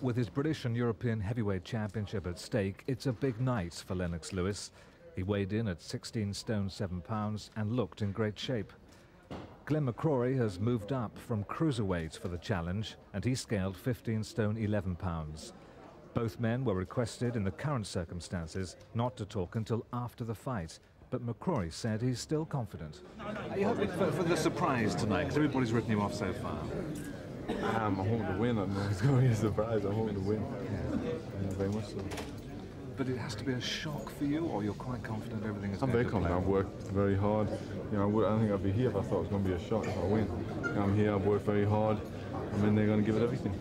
With his British and European heavyweight championship at stake, it's a big night for Lennox Lewis. He weighed in at 16 stone 7 pounds and looked in great shape. Glenn McCrory has moved up from cruiserweight for the challenge and he scaled 15 stone 11 pounds. Both men were requested in the current circumstances not to talk until after the fight, but McCrory said he's still confident. Are you hoping for, for the surprise tonight? Because everybody's written you off so far. Um, I'm hoping to win. I know it's going to be a surprise. I'm hoping to win. Yeah, very much so. But it has to be a shock for you, or you're quite confident everything is I'm very confident. I've worked very hard. You know, I, would, I don't think I'd be here if I thought it was going to be a shock if I win. You know, I'm here. I've worked very hard. I'm in there going to give it everything.